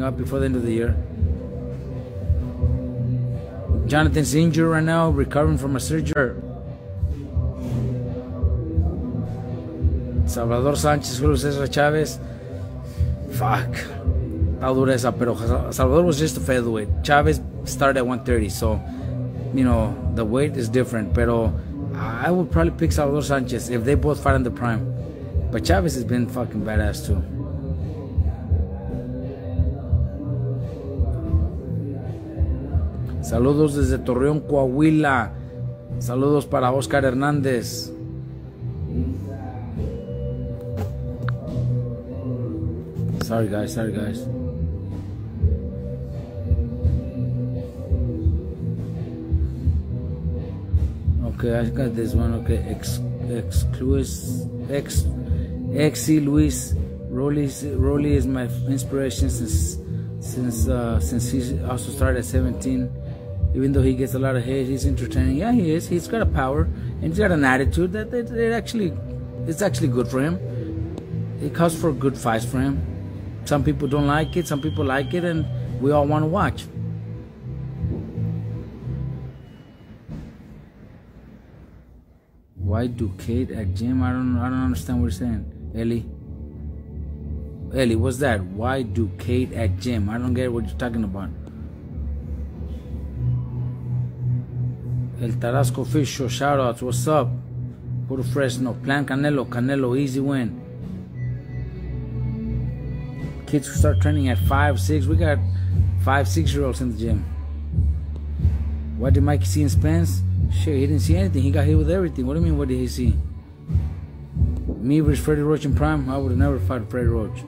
coming up before the end of the year. Jonathan's injured right now, recovering from a surgery. Salvador Sánchez, Julio César Chávez. Fuck. Está dura pero Salvador was just a featherweight. Chávez started at 130, so, you know, the weight is different. Pero I would probably pick Salvador Sanchez if they both fight in the prime. But Chavez has been fucking badass too. Saludos desde Torreón, Coahuila. Saludos para Oscar Hernández. Sorry guys, sorry guys. Okay, I got this one. Okay, ex ex Luis ex Exi Luis Rolly Rolly is my inspiration since since uh, since he also started at 17. Even though he gets a lot of hate, he's entertaining. Yeah, he is. He's got a power and he's got an attitude that it, it actually it's actually good for him. It calls for good fights for him. Some people don't like it, some people like it, and we all want to watch. Why do Kate at gym? I don't I don't understand what you're saying. Ellie. Ellie, what's that? Why do Kate at gym? I don't get what you're talking about. El Tarasco Fish Show shoutouts. What's up? To Fresno. Plant Canelo. Canelo, easy win. Kids who start training at five, six. We got five, six year olds in the gym. What did Mikey see in Spence? Shit, he didn't see anything. He got hit with everything. What do you mean, what did he see? Me versus Freddie Roach in prime? I would have never fought Freddie Roach.